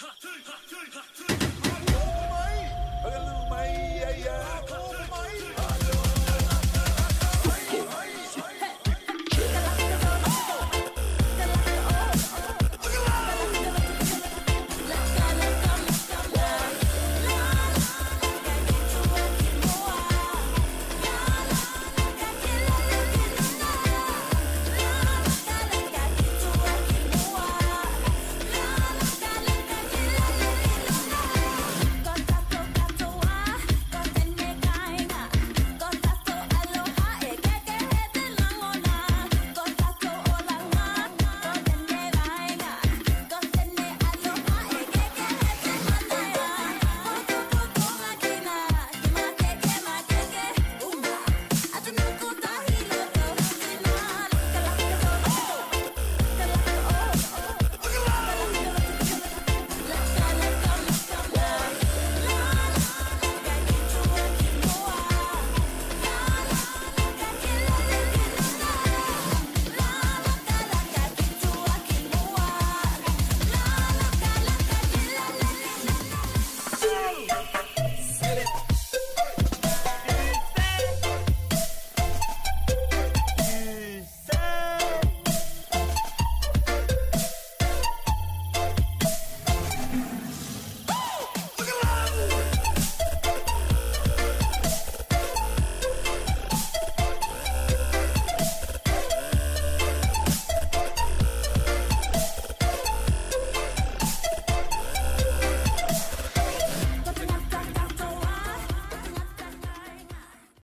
Ha! Ha! Ha! da.